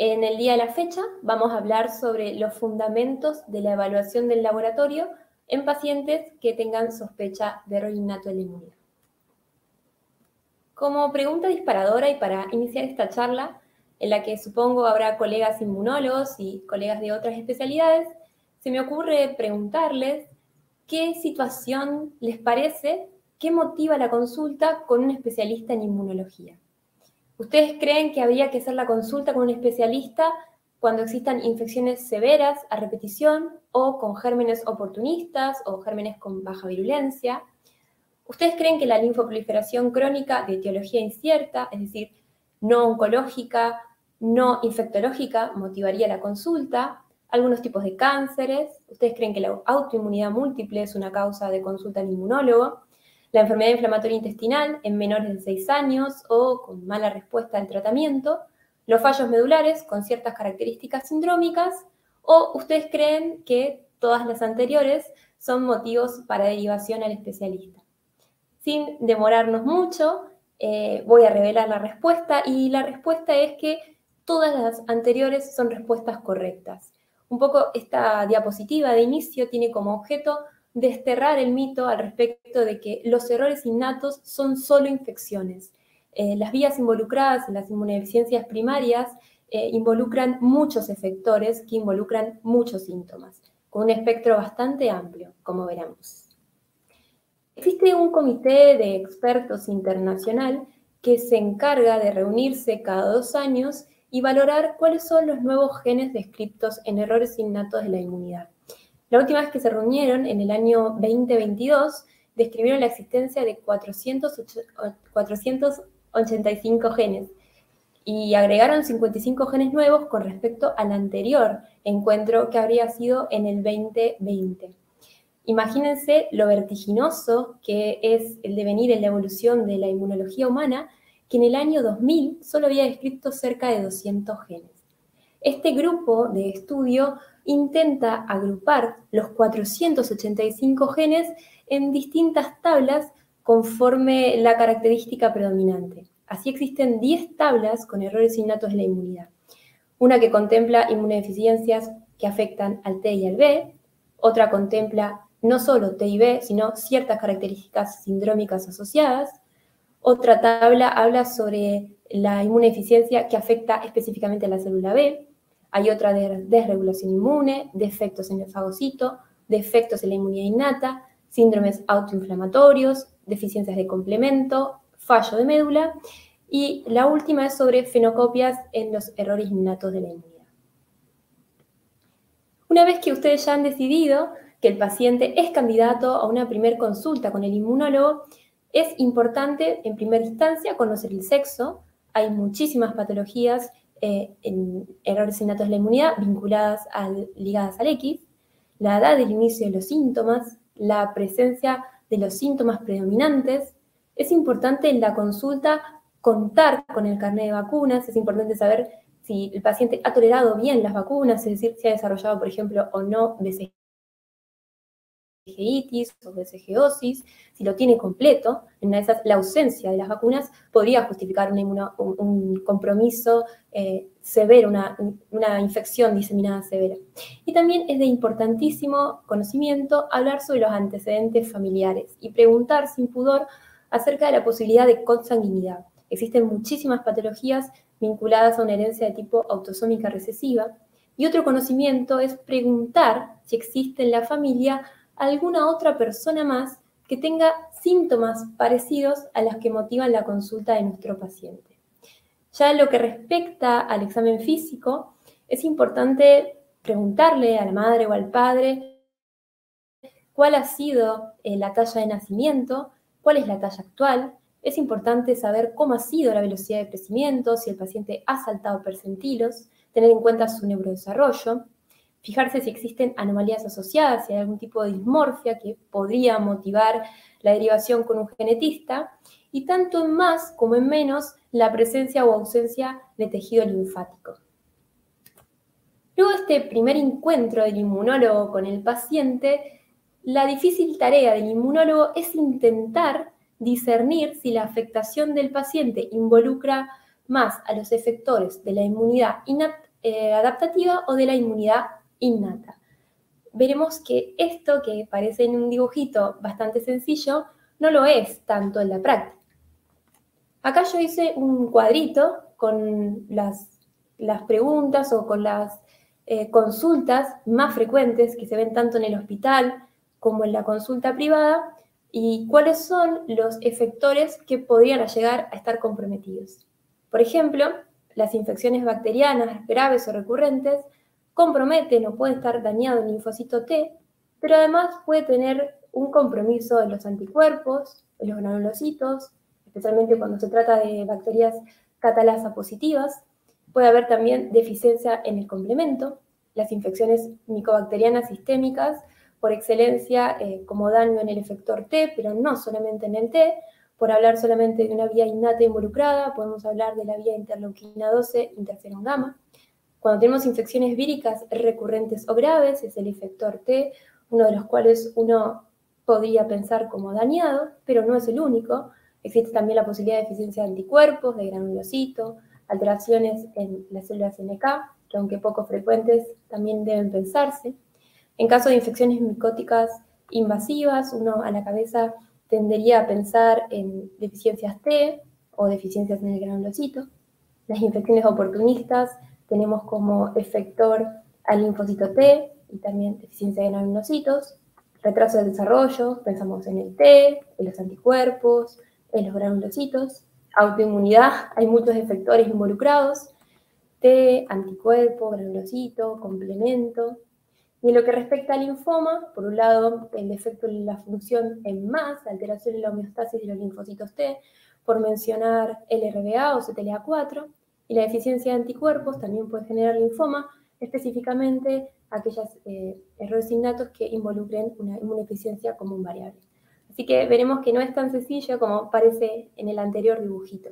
En el día de la fecha vamos a hablar sobre los fundamentos de la evaluación del laboratorio en pacientes que tengan sospecha de error de la inmunidad. Como pregunta disparadora y para iniciar esta charla, en la que supongo habrá colegas inmunólogos y colegas de otras especialidades, se me ocurre preguntarles qué situación les parece que motiva la consulta con un especialista en inmunología. ¿Ustedes creen que habría que hacer la consulta con un especialista cuando existan infecciones severas a repetición o con gérmenes oportunistas o gérmenes con baja virulencia? ¿Ustedes creen que la linfoproliferación crónica de etiología incierta, es decir, no oncológica, no infectológica, motivaría la consulta? Algunos tipos de cánceres. ¿Ustedes creen que la autoinmunidad múltiple es una causa de consulta al inmunólogo? La enfermedad inflamatoria intestinal en menores de 6 años o con mala respuesta al tratamiento, los fallos medulares con ciertas características sindrómicas, o ustedes creen que todas las anteriores son motivos para derivación al especialista. Sin demorarnos mucho, eh, voy a revelar la respuesta y la respuesta es que todas las anteriores son respuestas correctas. Un poco esta diapositiva de inicio tiene como objeto desterrar el mito al respecto de que los errores innatos son solo infecciones. Eh, las vías involucradas en las inmunodeficiencias primarias eh, involucran muchos efectores que involucran muchos síntomas, con un espectro bastante amplio, como veremos. Existe un comité de expertos internacional que se encarga de reunirse cada dos años y valorar cuáles son los nuevos genes descritos en errores innatos de la inmunidad. La última vez que se reunieron, en el año 2022, describieron la existencia de 485 genes y agregaron 55 genes nuevos con respecto al anterior encuentro que habría sido en el 2020. Imagínense lo vertiginoso que es el devenir en la evolución de la inmunología humana, que en el año 2000 solo había descrito cerca de 200 genes. Este grupo de estudio intenta agrupar los 485 genes en distintas tablas conforme la característica predominante. Así existen 10 tablas con errores innatos de la inmunidad. Una que contempla inmunodeficiencias que afectan al T y al B, otra contempla no solo T y B, sino ciertas características sindrómicas asociadas. Otra tabla habla sobre la inmunodeficiencia que afecta específicamente a la célula B. Hay otra de desregulación inmune, defectos en el fagocito, defectos en la inmunidad innata, síndromes autoinflamatorios, deficiencias de complemento, fallo de médula. Y la última es sobre fenocopias en los errores innatos de la inmunidad. Una vez que ustedes ya han decidido que el paciente es candidato a una primera consulta con el inmunólogo, es importante en primera instancia conocer el sexo. Hay muchísimas patologías eh, en errores innatos de la inmunidad vinculadas al, ligadas al X, la edad del inicio de los síntomas, la presencia de los síntomas predominantes. Es importante en la consulta contar con el carnet de vacunas, es importante saber si el paciente ha tolerado bien las vacunas, es decir, si ha desarrollado, por ejemplo, o no BCG BCGitis o BCGosis, si lo tiene completo, en la ausencia de las vacunas podría justificar un, compromiso eh, severo, una, una, infección diseminada severa. Y también es de importantísimo conocimiento hablar sobre los antecedentes familiares y preguntar sin pudor acerca de la posibilidad de consanguinidad. Existen muchísimas patologías vinculadas a una herencia de tipo autosómica recesiva. Y otro conocimiento es preguntar si existe en la familia alguna otra persona más que tenga síntomas parecidos a los que motivan la consulta de nuestro paciente. Ya en lo que respecta al examen físico, es importante preguntarle a la madre o al padre cuál ha sido eh, la talla de nacimiento, cuál es la talla actual. Es importante saber cómo ha sido la velocidad de crecimiento, si el paciente ha saltado percentilos, tener en cuenta su neurodesarrollo fijarse si existen anomalías asociadas, si hay algún tipo de dismorfia que podría motivar la derivación con un genetista, y tanto en más como en menos la presencia o ausencia de tejido linfático. Luego de este primer encuentro del inmunólogo con el paciente, la difícil tarea del inmunólogo es intentar discernir si la afectación del paciente involucra más a los efectores de la inmunidad eh, adaptativa o de la inmunidad innata. Veremos que esto, que parece en un dibujito bastante sencillo, no lo es tanto en la práctica. Acá yo hice un cuadrito con las, las preguntas o con las eh, consultas más frecuentes que se ven tanto en el hospital como en la consulta privada y cuáles son los efectores que podrían llegar a estar comprometidos. Por ejemplo, las infecciones bacterianas graves o recurrentes comprometen o puede estar dañado el linfocito T, pero además puede tener un compromiso de los anticuerpos, de los granulocitos, especialmente cuando se trata de bacterias catalasa positivas. Puede haber también deficiencia en el complemento, las infecciones micobacterianas sistémicas por excelencia eh, como daño en el efector T, pero no solamente en el T. Por hablar solamente de una vía innata involucrada, podemos hablar de la vía interleuquina 12, interferón gamma. Cuando tenemos infecciones víricas recurrentes o graves, es el efector T, uno de los cuales uno podría pensar como dañado, pero no es el único. Existe también la posibilidad de deficiencia de anticuerpos, de granulocito, alteraciones en las células NK, que aunque poco frecuentes, también deben pensarse. En caso de infecciones micóticas invasivas, uno a la cabeza tendería a pensar en deficiencias T o deficiencias en el granulocito. Las infecciones oportunistas tenemos como efector al linfocito T y también deficiencia de granulocitos. Retraso del desarrollo, pensamos en el T, en los anticuerpos, en los granulocitos. Autoinmunidad, hay muchos efectores involucrados. T, anticuerpo, granulocito, complemento. Y en lo que respecta al linfoma, por un lado, el defecto en la función en más, alteración en la homeostasis de los linfocitos T, por mencionar LRBA o CTLA4, y la deficiencia de anticuerpos también puede generar linfoma, específicamente aquellos eh, errores innatos que involucren una inmunodeficiencia como un variable. Así que veremos que no es tan sencillo como parece en el anterior dibujito.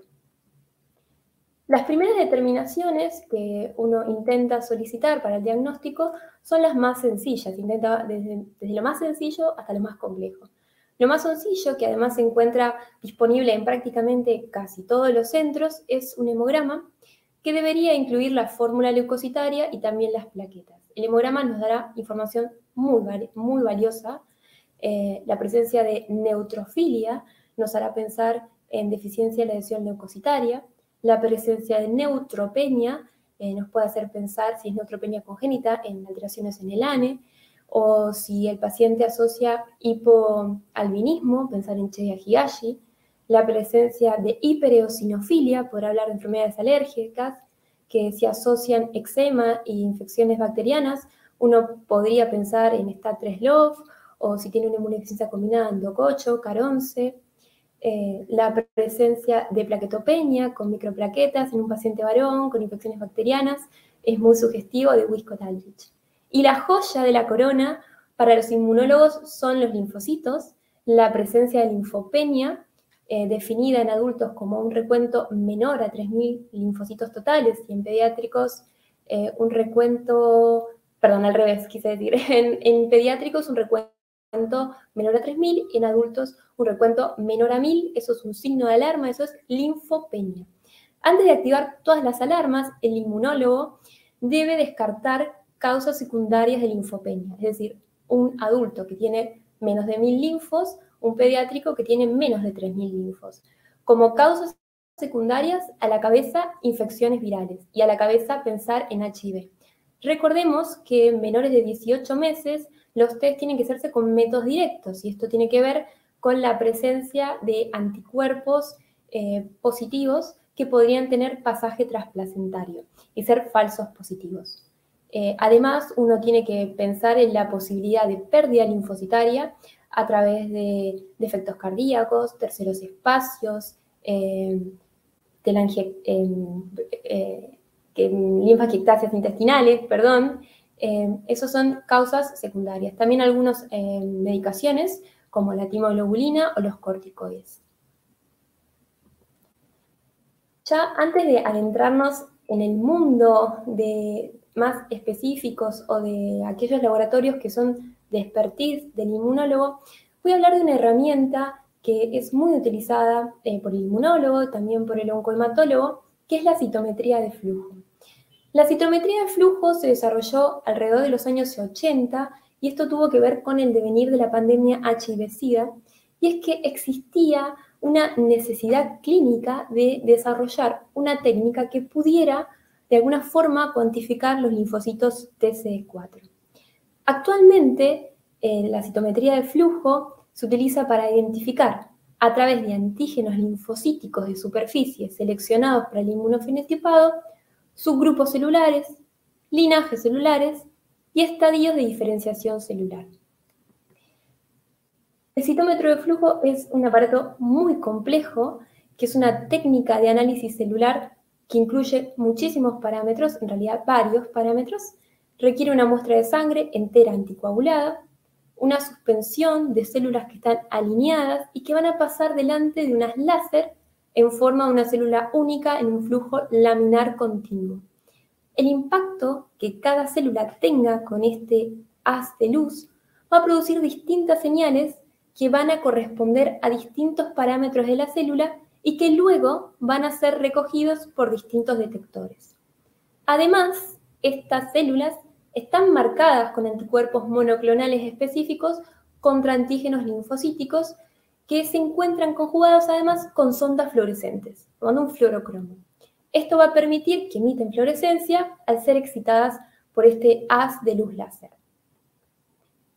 Las primeras determinaciones que uno intenta solicitar para el diagnóstico son las más sencillas, intenta desde, lo más sencillo hasta lo más complejo. Lo más sencillo, que además se encuentra disponible en prácticamente casi todos los centros, es un hemograma que debería incluir la fórmula leucocitaria y también las plaquetas. El hemograma nos dará información muy, valiosa. Eh, la presencia de neutrofilia nos hará pensar en deficiencia de la adhesión leucocitaria la presencia de neutropenia eh, nos puede hacer pensar si es neutropenia congénita en alteraciones en el ANE, o si el paciente asocia hipoalbinismo, pensar en la presencia de hipereosinofilia, por hablar de enfermedades alérgicas, que si asocian eczema e infecciones bacterianas, uno podría pensar en STAT3-LOV, o si tiene una inmunodeficiencia combinada en DOC8, CAR11, eh, la presencia de plaquetopenia con microplaquetas en un paciente varón con infecciones bacterianas es muy sugestivo de Wiskott-Aldrich. Y la joya de la corona para los inmunólogos son los linfocitos, la presencia de linfopenia, eh, definida en adultos como un recuento menor a 3.000 linfocitos totales y en pediátricos eh, un recuento, perdón, al revés, quise decir, en, pediátricos un recuento menor a 3.000, en adultos un recuento menor a 1.000, eso es un signo de alarma, eso es linfopenia. Antes de activar todas las alarmas, el inmunólogo debe descartar causas secundarias de linfopenia, es decir, un adulto que tiene menos de 1.000 linfos, un pediátrico que tiene menos de 3.000 linfos. Como causas secundarias, a la cabeza infecciones virales y a la cabeza pensar en HIV. Recordemos que en menores de 18 meses los test tienen que hacerse con métodos directos y esto tiene que ver con la presencia de anticuerpos eh, positivos que podrían tener pasaje transplacentario y ser falsos positivos. Eh, además, uno tiene que pensar en la posibilidad de pérdida linfocitaria a través de defectos cardíacos, terceros espacios, eh, linfaquiectasias intestinales, perdón, eh, esas son causas secundarias. También algunas eh, medicaciones como la timoglobulina o los corticoides. Ya antes de adentrarnos en el mundo de más específicos o de aquellos laboratorios que son de expertise del inmunólogo, voy a hablar de una herramienta que es muy utilizada eh, por el inmunólogo, también por el oncohematólogo, que es la citometría de flujo. La citometría de flujo se desarrolló alrededor de los años 80 y esto tuvo que ver con el devenir de la pandemia HIV-Sida, y es que existía una necesidad clínica de desarrollar una técnica que pudiera de alguna forma cuantificar los linfocitos TCE4. Actualmente, eh, la citometría de flujo se utiliza para identificar a través de antígenos linfocíticos de superficie seleccionados para el inmunofenotipado subgrupos celulares, linajes celulares y estadios de diferenciación celular. El citómetro de flujo es un aparato muy complejo, que es una técnica de análisis celular que incluye muchísimos parámetros, en realidad varios parámetros. Requiere una muestra de sangre entera anticoagulada, una suspensión de células que están alineadas y que van a pasar delante de unas láser en forma de una célula única en un flujo laminar continuo. El impacto que cada célula tenga con este haz de luz va a producir distintas señales que van a corresponder a distintos parámetros de la célula y que luego van a ser recogidos por distintos detectores. Además, estas células están marcadas con anticuerpos monoclonales específicos contra antígenos linfocíticos que se encuentran conjugados además con sondas fluorescentes, tomando un fluorocromo. Esto va a permitir que emiten fluorescencia al ser excitadas por este haz de luz láser.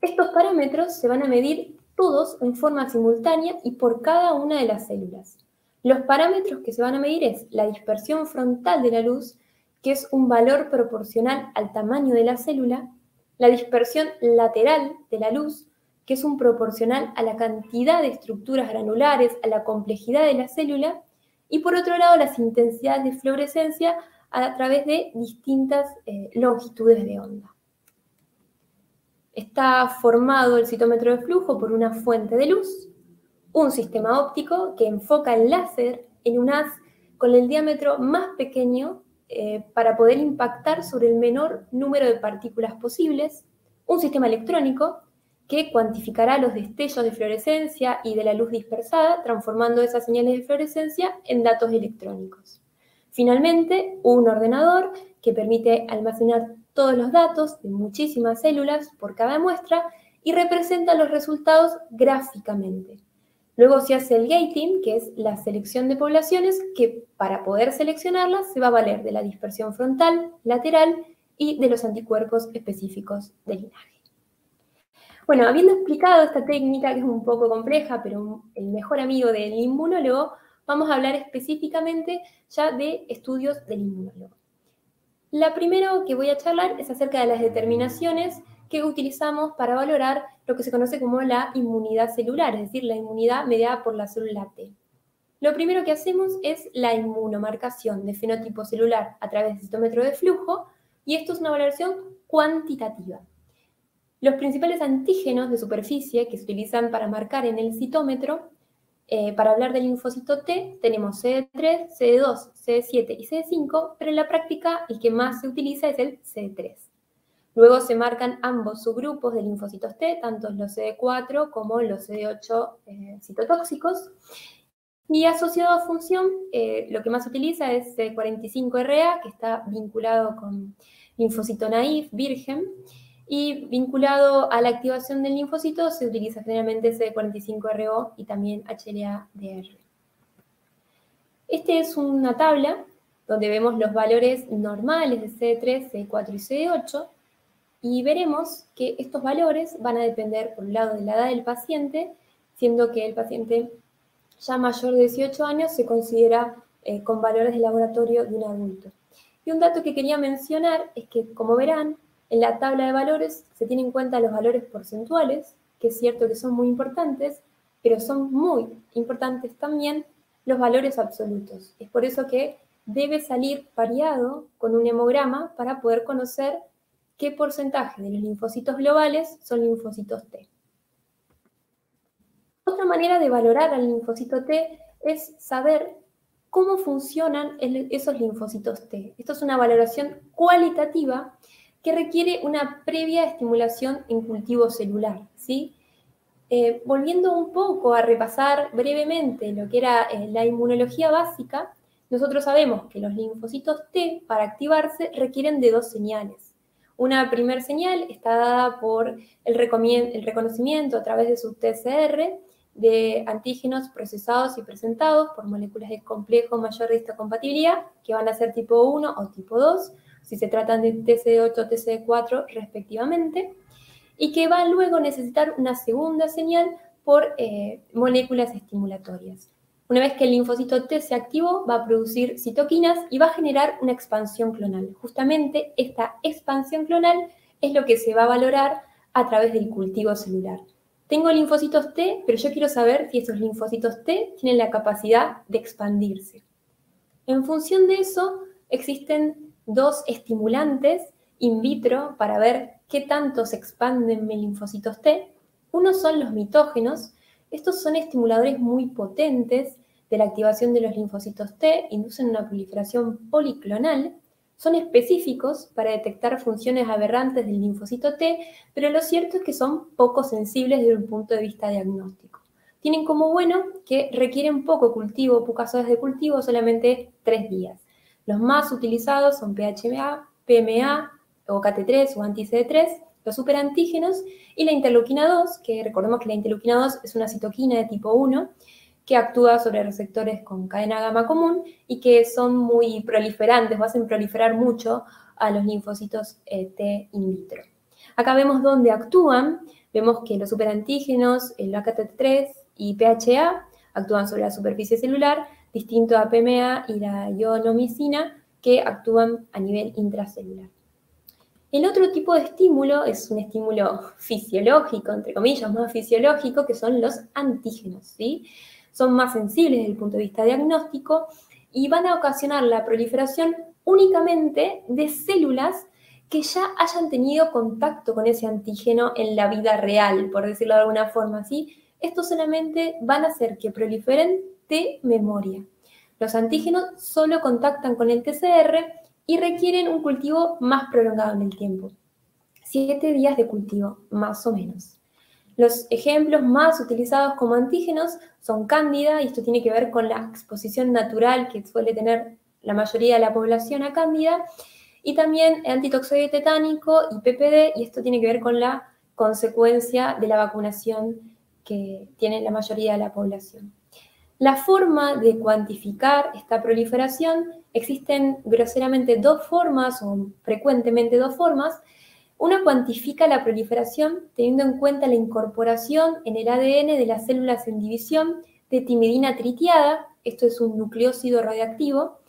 Estos parámetros se van a medir todos en forma simultánea y por cada una de las células. Los parámetros que se van a medir es la dispersión frontal de la luz, que es un valor proporcional al tamaño de la célula, la dispersión lateral de la luz, que es un proporcional a la cantidad de estructuras granulares, a la complejidad de la célula, y por otro lado las intensidades de fluorescencia a través de distintas eh, longitudes de onda. Está formado el citómetro de flujo por una fuente de luz, un sistema óptico que enfoca el láser en un haz con el diámetro más pequeño eh, para poder impactar sobre el menor número de partículas posibles, un sistema electrónico que cuantificará los destellos de fluorescencia y de la luz dispersada, transformando esas señales de fluorescencia en datos electrónicos. Finalmente, un ordenador que permite almacenar todos los datos de muchísimas células por cada muestra y representa los resultados gráficamente. Luego se hace el gating, que es la selección de poblaciones, que para poder seleccionarlas se va a valer de la dispersión frontal, lateral y de los anticuerpos específicos del linaje. Bueno, habiendo explicado esta técnica, que es un poco compleja, pero el mejor amigo del inmunólogo, vamos a hablar específicamente ya de estudios del inmunólogo. La primera que voy a charlar es acerca de las determinaciones que utilizamos para valorar lo que se conoce como la inmunidad celular, es decir, la inmunidad mediada por la célula T. Lo primero que hacemos es la inmunomarcación de fenotipo celular a través del citómetro de flujo, y esto es una valoración cuantitativa. Los principales antígenos de superficie que se utilizan para marcar en el citómetro eh, para hablar del linfocito T tenemos CD3, CD2, CD7 y CD5, pero en la práctica el que más se utiliza es el CD3. Luego se marcan ambos subgrupos de linfocitos T, tanto los CD4 como los CD8 eh, citotóxicos. Y asociado a función, eh, lo que más se utiliza es CD45RA, que está vinculado con linfocito naif, virgen, y vinculado a la activación del linfocito se utiliza generalmente CD45RO y también HLA-DR. Esta es una tabla donde vemos los valores normales de CD3, CD4 y CD8 y veremos que estos valores van a depender, por un lado, de la edad del paciente, siendo que el paciente ya mayor de 18 años se considera eh, con valores de laboratorio de un adulto. Y un dato que quería mencionar es que, como verán, en la tabla de valores se tienen en cuenta los valores porcentuales, que es cierto que son muy importantes, pero son muy importantes también los valores absolutos. Es por eso que debe salir variado con un hemograma para poder conocer qué porcentaje de los linfocitos globales son linfocitos T. Otra manera de valorar al linfocito T es saber cómo funcionan esos linfocitos T. Esto es una valoración cualitativa que requiere una previa estimulación en cultivo celular. ¿sí? Eh, volviendo un poco a repasar brevemente lo que era eh, la inmunología básica, nosotros sabemos que los linfocitos T, para activarse, requieren de dos señales. Una primera señal está dada por el, reconocimiento a través de su TCR de antígenos procesados y presentados por moléculas de complejo mayor de histocompatibilidad, que van a ser tipo 1 o tipo 2, si se tratan de TCD8 o TCD4 respectivamente, y que va luego a necesitar una segunda señal por eh, moléculas estimulatorias. Una vez que el linfocito T se activó, va a producir citoquinas y va a generar una expansión clonal. Justamente esta expansión clonal es lo que se va a valorar a través del cultivo celular. Tengo linfocitos T, pero yo quiero saber si esos linfocitos T tienen la capacidad de expandirse. En función de eso, existen dos estimulantes in vitro para ver qué tanto se expanden mis linfocitos T. Uno son los mitógenos. Estos son estimuladores muy potentes de la activación de los linfocitos T, inducen una proliferación policlonal, son específicos para detectar funciones aberrantes del linfocito T, pero lo cierto es que son poco sensibles desde un punto de vista diagnóstico. Tienen como bueno que requieren poco cultivo, pocas horas de cultivo, solamente tres días. Los más utilizados son PHMA, PMA o KT3 o anti-CD3, los superantígenos y la interleuquina 2, que recordemos que la interleuquina 2 es una citoquina de tipo 1 que actúa sobre receptores con cadena gamma común y que son muy proliferantes o hacen proliferar mucho a los linfocitos eh, T in vitro. Acá vemos dónde actúan, vemos que los superantígenos, el AKT3 y PHA actúan sobre la superficie celular, distinto a PMA y la ionomicina que actúan a nivel intracelular. El otro tipo de estímulo es un estímulo fisiológico, entre comillas, más fisiológico, que son los antígenos, ¿sí? son más sensibles desde el punto de vista diagnóstico y van a ocasionar la proliferación únicamente de células que ya hayan tenido contacto con ese antígeno en la vida real, por decirlo de alguna forma, ¿sí? Estos solamente van a hacer que proliferen de memoria. Los antígenos solo contactan con el TCR y requieren un cultivo más prolongado en el tiempo. Siete días de cultivo, más o menos. Los ejemplos más utilizados como antígenos son cándida, y esto tiene que ver con la exposición natural que suele tener la mayoría de la población a cándida, y también antitoxoide tetánico y PPD, y esto tiene que ver con la consecuencia de la vacunación que tiene la mayoría de la población. La forma de cuantificar esta proliferación, existen groseramente dos formas o frecuentemente dos formas, una cuantifica la proliferación teniendo en cuenta la incorporación en el ADN de las células en división de timidina tritiada, esto es un nucleócido radiactivo,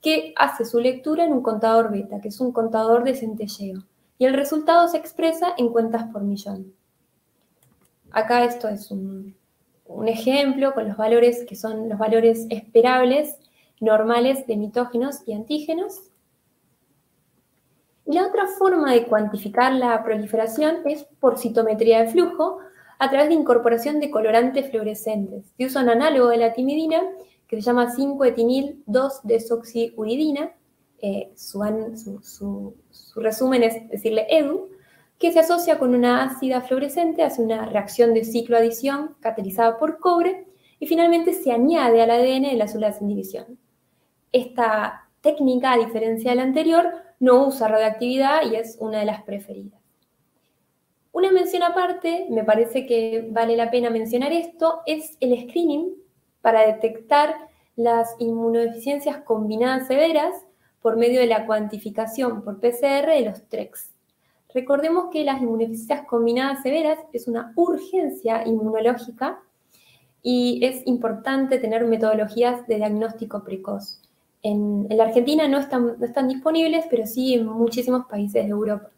que hace su lectura en un contador beta, que es un contador de centelleo, y el resultado se expresa en cuentas por millón. Acá esto es un, un ejemplo con los valores que son los valores esperables normales de mitógenos y antígenos. La otra forma de cuantificar la proliferación es por citometría de flujo a través de incorporación de colorantes fluorescentes. Se usa un análogo de la timidina que se llama 5-etinil-2-desoxiuridina, eh, su, resumen es decirle EDU, que se asocia con una ácida fluorescente, hace una reacción de ciclo-adición catalizada por cobre y finalmente se añade al ADN de las células en división. Esta técnica, a diferencia de la anterior, no usa radioactividad y es una de las preferidas. Una mención aparte, me parece que vale la pena mencionar esto, es el screening para detectar las inmunodeficiencias combinadas severas por medio de la cuantificación por PCR de los TREX. Recordemos que las inmunodeficiencias combinadas severas es una urgencia inmunológica y es importante tener metodologías de diagnóstico precoz. En, la Argentina no están, disponibles, pero sí en muchísimos países de Europa.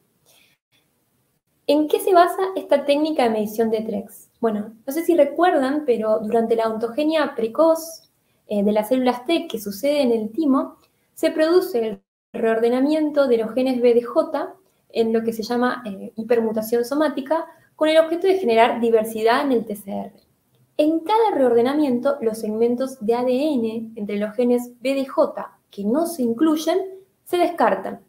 ¿En qué se basa esta técnica de medición de TREX? Bueno, no sé si recuerdan, pero durante la ontogenia precoz eh, de las células T que sucede en el timo, se produce el reordenamiento de los genes B de J en lo que se llama eh, hipermutación somática, con el objeto de generar diversidad en el TCR. En cada reordenamiento, los segmentos de ADN entre los genes B y J que no se incluyen se descartan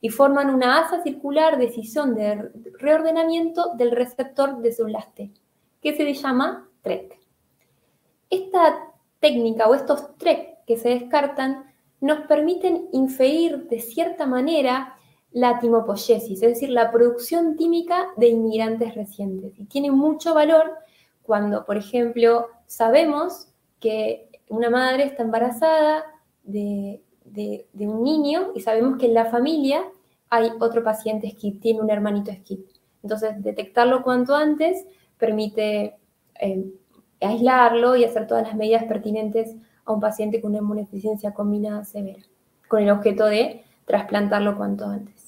y forman una asa circular de decisión de reordenamiento del receptor de células T, que se llama TREC. Esta técnica o estos TREC que se descartan nos permiten inferir de cierta manera la timopoiesis, es decir, la producción tímica de inmigrantes recientes. Y tiene mucho valor cuando, por ejemplo, sabemos que una madre está embarazada de, un niño y sabemos que en la familia hay otro paciente SCID, tiene un hermanito SCID. Entonces, detectarlo cuanto antes permite eh, aislarlo y hacer todas las medidas pertinentes a un paciente con una inmunodeficiencia combinada severa, con el objeto de trasplantarlo cuanto antes.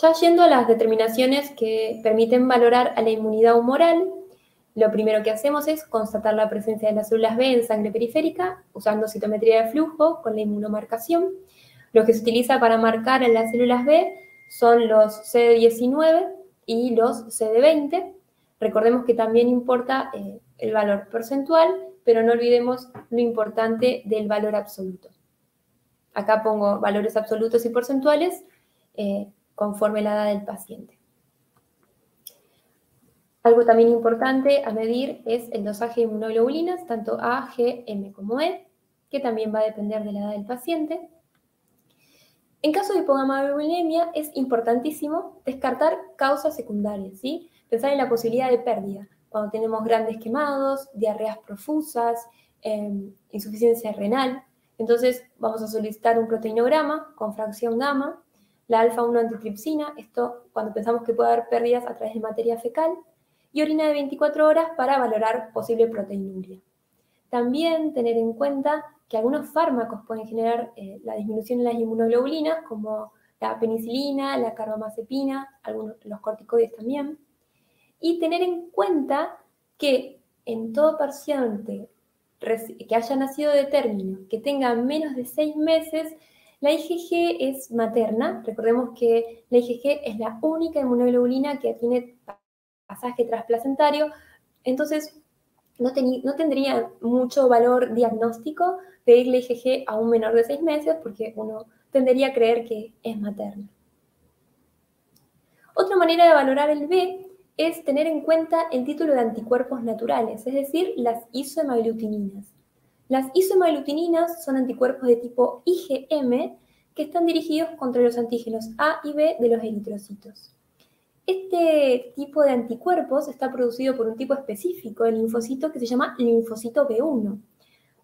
Ya yendo a las determinaciones que permiten valorar a la inmunidad humoral, lo primero que hacemos es constatar la presencia de las células B en sangre periférica usando citometría de flujo con la inmunomarcación. Lo que se utiliza para marcar a las células B son los CD19 y los CD20. Recordemos que también importa eh, el valor porcentual, pero no olvidemos lo importante del valor absoluto. Acá pongo valores absolutos y porcentuales. Eh, conforme la edad del paciente. Algo también importante a medir es el dosaje de inmunoglobulinas, tanto A, G, M como E, que también va a depender de la edad del paciente. En caso de hipogamaglobulinemia es importantísimo descartar causas secundarias, ¿sí? Pensar en la posibilidad de pérdida, cuando tenemos grandes quemados, diarreas profusas, em, insuficiencia renal. Entonces vamos a solicitar un proteinograma con fracción gamma la alfa-1 antitripsina, esto cuando pensamos que puede haber pérdidas a través de materia fecal, y orina de 24 horas para valorar posible proteinuria. También tener en cuenta que algunos fármacos pueden generar eh, la disminución en las inmunoglobulinas, como la penicilina, la carbamazepina, algunos los corticoides también. Y tener en cuenta que en todo paciente que haya nacido de término, que tenga menos de 6 meses, la IgG es materna, recordemos que la IgG es la única inmunoglobulina que tiene pasaje transplacentario, entonces no, tendría mucho valor diagnóstico pedirle IgG a un menor de 6 meses porque uno tendería a creer que es materna. Otra manera de valorar el B es tener en cuenta el título de anticuerpos naturales, es decir, las isohemoglutininas. Las isomaglutininas son anticuerpos de tipo IgM que están dirigidos contra los antígenos A y B de los eritrocitos. Este tipo de anticuerpos está producido por un tipo específico de linfocito que se llama linfocito B1.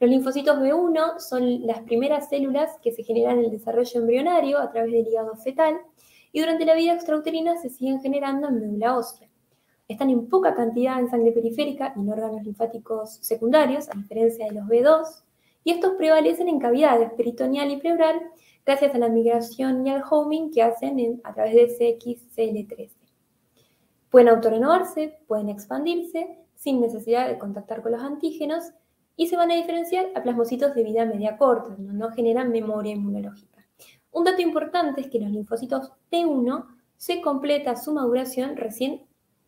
Los linfocitos B1 son las primeras células que se generan en el desarrollo embrionario a través del hígado fetal y durante la vida extrauterina se siguen generando en médula ósea están en poca cantidad en sangre periférica y en órganos linfáticos secundarios, a diferencia de los B2, y estos prevalecen en cavidades peritoneal y pleural gracias a la migración y al homing que hacen a través de CXCL13. Pueden autorrenovarse, pueden expandirse sin necesidad de contactar con los antígenos y se van a diferenciar a plasmocitos de vida media corta, no, no generan memoria inmunológica. Un dato importante es que los linfocitos T1 se completa su maduración recién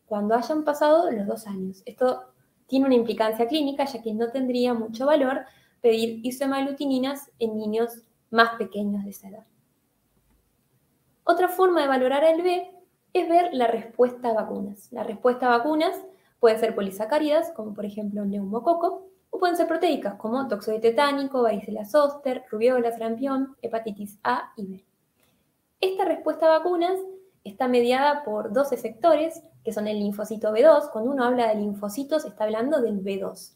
cuando hayan pasado los dos años. Esto tiene una implicancia clínica, ya que no tendría mucho valor pedir isomalutininas en niños más pequeños de esa edad. Otra forma de valorar el B es ver la respuesta a vacunas. La respuesta a vacunas puede ser polisacáridas, como por ejemplo neumococo, o pueden ser proteicas, como toxoide tetánico, varicela zoster, rubiola, sarampión, hepatitis A y B. Esta respuesta a vacunas está mediada por dos efectores, que son el linfocito B2. Cuando uno habla de linfocitos, está hablando del B2,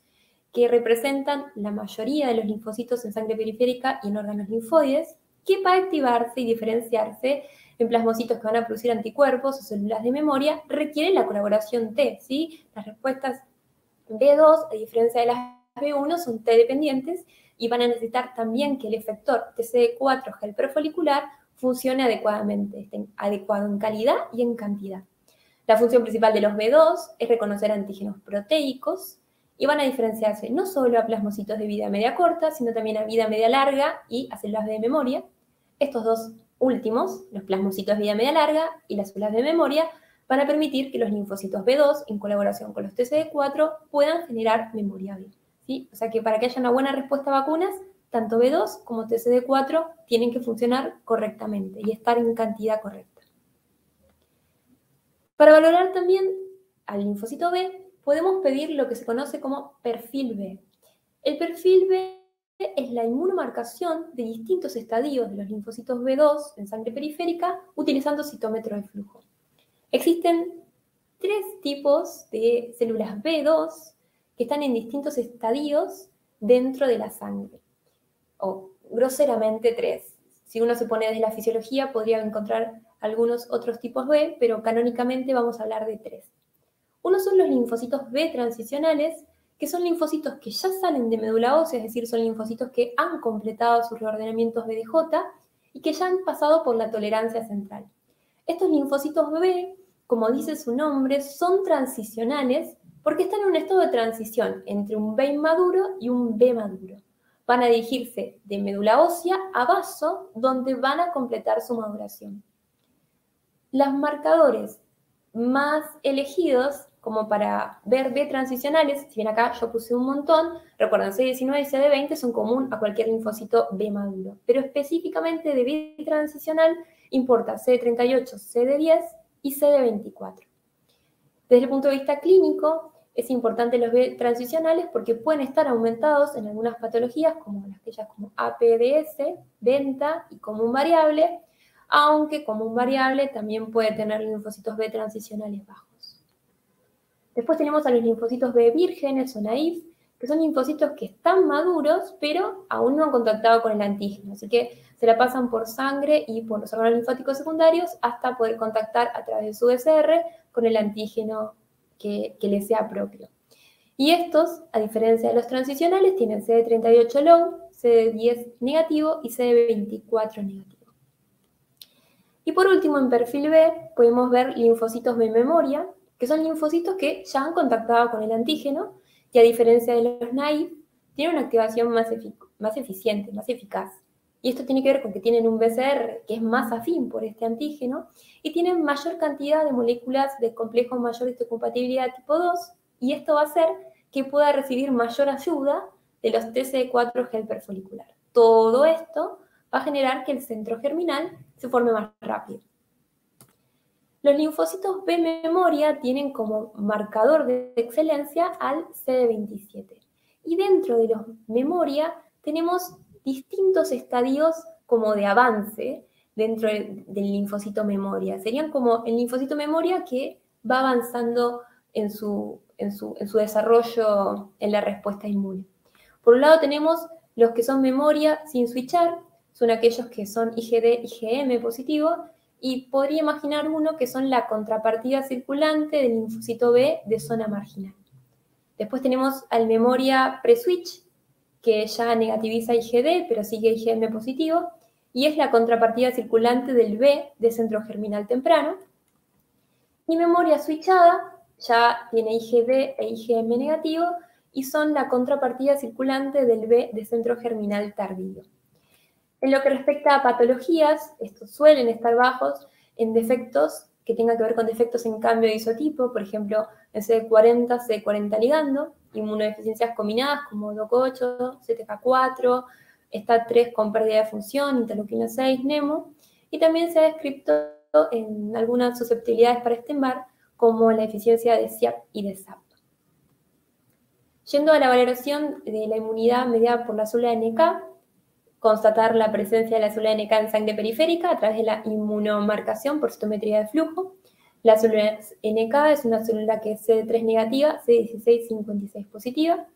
que representan la mayoría de los linfocitos en sangre periférica y en órganos linfoides, que para activarse y diferenciarse en plasmocitos que van a producir anticuerpos o células de memoria, requieren la colaboración T. ¿sí? Las respuestas B2, a diferencia de las B1, son T dependientes y van a necesitar también que el efector TCD4 gel prefolicular funcione adecuadamente, esté adecuado en calidad y en cantidad. La función principal de los B2 es reconocer antígenos proteicos y van a diferenciarse no solo a plasmocitos de vida media corta, sino también a vida media larga y a células de memoria. Estos dos últimos, los plasmocitos de vida media larga y las células de memoria, van a permitir que los linfocitos B2, en colaboración con los TCD4, puedan generar memoria B. ¿sí? O sea que para que haya una buena respuesta a vacunas, tanto B2 como TCD4 tienen que funcionar correctamente y estar en cantidad correcta. Para valorar también al linfocito B, podemos pedir lo que se conoce como perfil B. El perfil B es la inmunomarcación de distintos estadios de los linfocitos B2 en sangre periférica utilizando citómetro de flujo. Existen tres tipos de células B2 que están en distintos estadios dentro de la sangre, o groseramente tres. Si uno se pone desde la fisiología, podría encontrar algunos otros tipos B, pero canónicamente vamos a hablar de tres. Uno son los linfocitos B transicionales, que son linfocitos que ya salen de médula ósea, es decir, son linfocitos que han completado sus reordenamientos BDJ y que ya han pasado por la tolerancia central. Estos linfocitos B, como dice su nombre, son transicionales porque están en un estado de transición entre un B inmaduro y un B maduro. Van a dirigirse de médula ósea a vaso, donde van a completar su maduración. Los marcadores más elegidos como para ver B transicionales, si bien acá yo puse un montón, recuerden, CD19 y CD20 son común a cualquier linfocito B maduro, pero específicamente de B transicional importa CD38, CD10 y CD24. Desde el punto de vista clínico, es importante los B transicionales porque pueden estar aumentados en algunas patologías como las aquellas como APDS, venta y común variable, aunque común variable también puede tener linfocitos B transicionales bajos. Después tenemos a los linfocitos B vírgenes o naif, que son linfocitos que están maduros, pero aún no han contactado con el antígeno. Así que se la pasan por sangre y por los órganos linfáticos secundarios hasta poder contactar a través de su USR con el antígeno que, que les sea propio. Y estos, a diferencia de los transicionales, tienen CD38 long, CD10 negativo y CD24 negativo. Y por último, en perfil B, podemos ver linfocitos B memoria, que son linfocitos que ya han contactado con el antígeno y a diferencia de los NAIF, tienen una activación más, más eficiente, más eficaz. Y esto tiene que ver con que tienen un BCR que es más afín por este antígeno y tienen mayor cantidad de moléculas de complejo mayor histocompatibilidad tipo 2 y esto va a hacer que pueda recibir mayor ayuda de los TCE4 helper folicular. Todo esto va a generar que el centro germinal se forme más rápido. Los linfocitos B memoria tienen como marcador de excelencia al CD27. Y dentro de los memoria tenemos distintos estadios como de avance dentro del, linfocito memoria. Serían como el linfocito memoria que va avanzando en su, en su, en su desarrollo en la respuesta inmune. Por un lado tenemos los que son memoria sin switchar, son aquellos que son IgD, IgM positivo, y podría imaginar uno que son la contrapartida circulante del linfocito B de zona marginal. Después tenemos al memoria pre-switch, que ya negativiza IgD, pero sigue IgM positivo, y es la contrapartida circulante del B de centro germinal temprano. Y memoria switchada, ya tiene IgD e IgM negativo, y son la contrapartida circulante del B de centro germinal tardío. En lo que respecta a patologías, estos suelen estar bajos en defectos que tengan que ver con defectos en cambio de isotipo, por ejemplo, en CD40, CD40 ligando, inmunodeficiencias combinadas como DOC8, CTK4, STAT3 con pérdida de función, interleuquina 6, NEMO, y también se ha descrito en algunas susceptibilidades para estembar, como la eficiencia de SIAP y de SAP. Yendo a la valoración de la inmunidad mediada por la célula NK, constatar la presencia de la célula NK en sangre periférica a través de la inmunomarcación por citometría de flujo. La célula NK es una célula que es CD3 negativa, CD1656 positiva.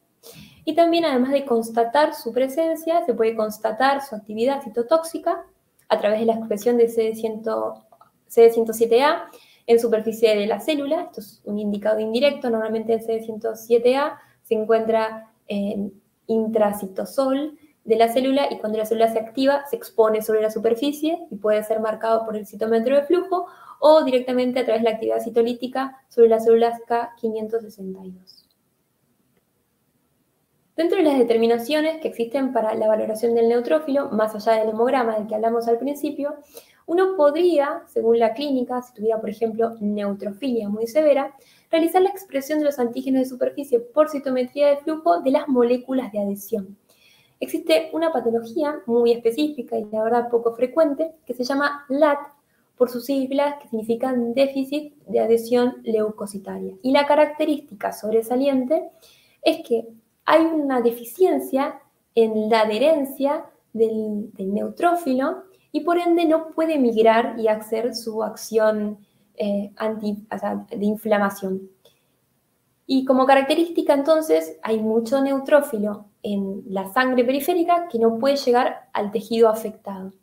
Y también, además de constatar su presencia, se puede constatar su actividad citotóxica a través de la expresión de CD107A en superficie de la célula. Esto es un indicador indirecto. Normalmente el CD107A se encuentra en intracitosol de la célula y cuando la célula se activa se expone sobre la superficie y puede ser marcado por el citómetro de flujo o directamente a través de la actividad citolítica sobre las células K562. Dentro de las determinaciones que existen para la valoración del neutrófilo, más allá del hemograma del que hablamos al principio, uno podría, según la clínica, si tuviera, por ejemplo, neutrofilia muy severa, realizar la expresión de los antígenos de superficie por citometría de flujo de las moléculas de adhesión. Existe una patología muy específica y la verdad poco frecuente que se llama LAT por sus siglas que significan déficit de adhesión leucocitaria. Y la característica sobresaliente es que hay una deficiencia en la adherencia del, neutrófilo y por ende no puede migrar y hacer su acción eh, anti, de inflamación. Y como característica entonces hay mucho neutrófilo en la sangre periférica que no puede llegar al tejido afectado.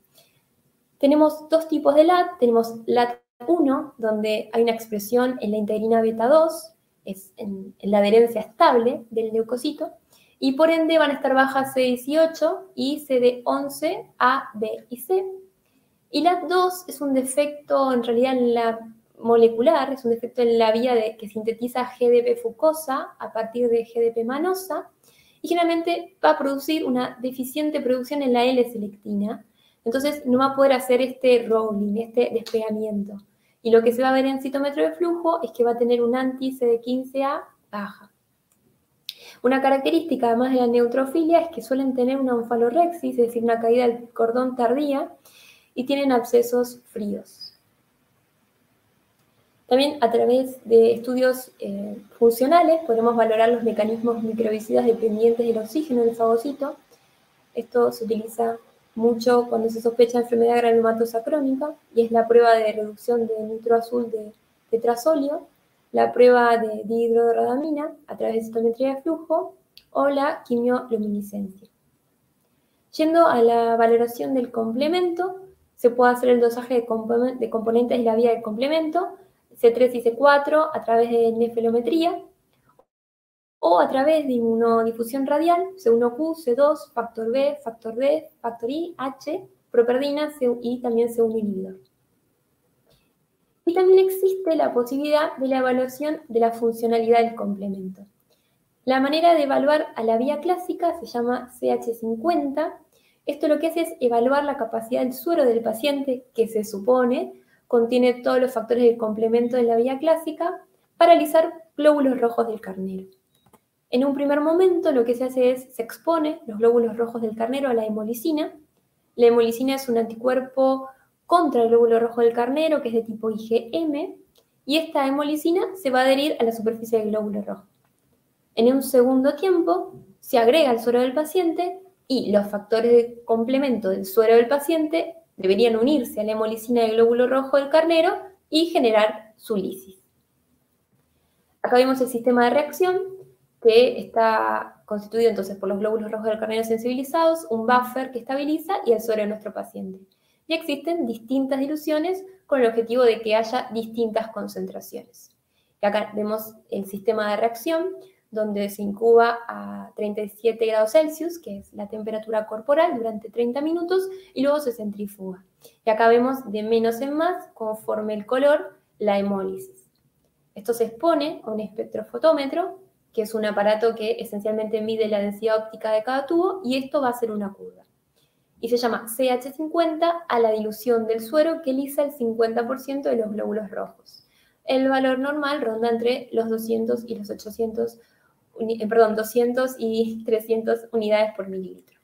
Tenemos dos tipos de LAT, tenemos LAT1, donde hay una expresión en la integrina beta 2, es en, la adherencia estable del leucocito, y por ende van a estar bajas C18 y CD11, A, B y C. Y LAT2 es un defecto en realidad en la molecular, es un defecto en la vía de, que sintetiza GDP fucosa a partir de GDP manosa y generalmente va a producir una deficiente producción en la L-selectina. Entonces no va a poder hacer este rolling, este despegamiento. Y lo que se va a ver en citómetro de flujo es que va a tener un anti-CD15A baja. Una característica además de la neutrofilia es que suelen tener una onfalorexis, es decir, una caída del cordón tardía, y tienen abscesos fríos. También a través de estudios eh, funcionales podemos valorar los mecanismos microbicidas dependientes del oxígeno del fagocito. Esto se utiliza mucho cuando se sospecha enfermedad granulomatosa crónica y es la prueba de reducción de nitroazul de tetrasolio, la prueba de dihidrorodamina a través de citometría de flujo o la quimioluminiscencia. Yendo a la valoración del complemento, se puede hacer el dosaje de componentes de la vía del complemento C3 y C4 a través de nefelometría o a través de inmunodifusión radial, C1Q, C2, factor B, factor D, factor I, H, properdina y también C1 inhibidor. Y también existe la posibilidad de la evaluación de la funcionalidad del complemento. La manera de evaluar a la vía clásica se llama CH50. Esto lo que hace es evaluar la capacidad del suero del paciente, que se supone contiene todos los factores de complemento de la vía clásica para alisar glóbulos rojos del carnero. En un primer momento lo que se hace es, se expone los glóbulos rojos del carnero a la hemolicina. La hemolicina es un anticuerpo contra el glóbulo rojo del carnero que es de tipo IgM y esta hemolicina se va a adherir a la superficie del glóbulo rojo. En un segundo tiempo se agrega al suero del paciente y los factores de complemento del suero del paciente deberían unirse a la hemolicina del glóbulo rojo del carnero y generar su lisis. Acá vemos el sistema de reacción que está constituido entonces por los glóbulos rojos del carnero sensibilizados, un buffer que estabiliza y el suero de nuestro paciente. Y existen distintas diluciones con el objetivo de que haya distintas concentraciones. Y acá vemos el sistema de reacción donde se incuba a 37 grados Celsius, que es la temperatura corporal, durante 30 minutos y luego se centrifuga. Y acá vemos de menos en más, conforme el color, la hemólisis. Esto se expone a un espectrofotómetro, que es un aparato que esencialmente mide la densidad óptica de cada tubo, y esto va a ser una curva. Y se llama CH50 a la dilución del suero que lisa el 50% de los glóbulos rojos. El valor normal ronda entre los 200 y los 800 eh, perdón, 200 y 300 unidades por mililitro.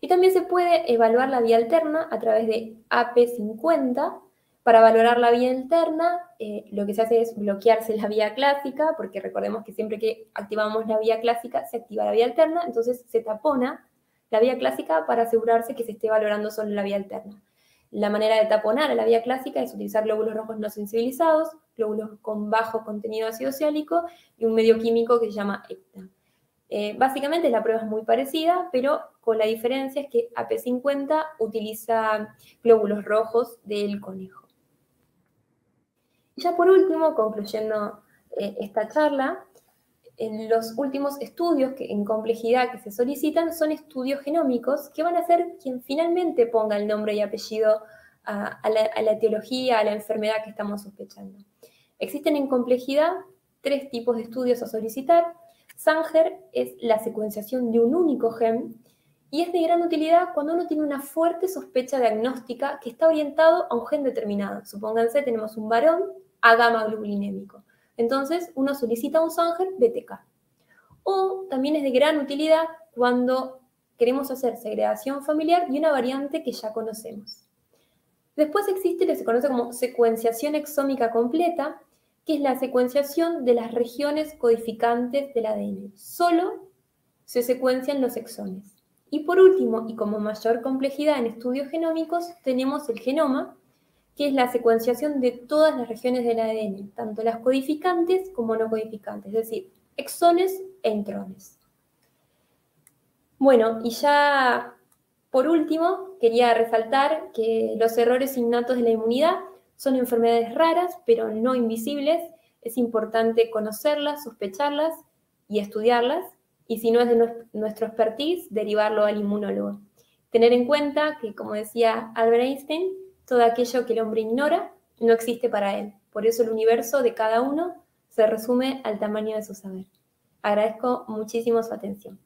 Y también se puede evaluar la vía alterna a través de AP50. Para valorar la vía alterna, eh, lo que se hace es bloquearse la vía clásica, porque recordemos que siempre que activamos la vía clásica se activa la vía alterna, entonces se tapona la vía clásica para asegurarse que se esté valorando solo la vía alterna. La manera de taponar a la vía clásica es utilizar glóbulos rojos no sensibilizados, glóbulos con bajo contenido ácido ciálico y un medio químico que se llama ECTA. Eh, básicamente la prueba es muy parecida, pero con la diferencia es que AP50 utiliza glóbulos rojos del conejo. Y ya por último, concluyendo eh, esta charla, los últimos estudios que, en complejidad que se solicitan son estudios genómicos que van a ser quien finalmente ponga el nombre y apellido a, la, a la etiología, a la enfermedad que estamos sospechando. Existen en complejidad tres tipos de estudios a solicitar. Sanger es la secuenciación de un único gen y es de gran utilidad cuando uno tiene una fuerte sospecha diagnóstica que está orientado a un gen determinado. Supónganse, tenemos un varón a gamma glulinémico. Entonces, uno solicita un Sanger BTK. O también es de gran utilidad cuando queremos hacer segregación familiar de una variante que ya conocemos. Después existe lo que se conoce como secuenciación exómica completa, que es la secuenciación de las regiones codificantes del ADN. Solo se secuencian los exones. Y por último, y como mayor complejidad en estudios genómicos, tenemos el genoma, que es la secuenciación de todas las regiones del ADN, tanto las codificantes como no codificantes, es decir, exones e intrones. Bueno, y ya por último, quería resaltar que los errores innatos de la inmunidad son enfermedades raras, pero no invisibles. Es importante conocerlas, sospecharlas y estudiarlas. Y si no es de nuestro expertise, derivarlo al inmunólogo. Tener en cuenta que, como decía Albert Einstein, todo aquello que el hombre ignora no existe para él. Por eso el universo de cada uno se resume al tamaño de su saber. Agradezco muchísimo su atención.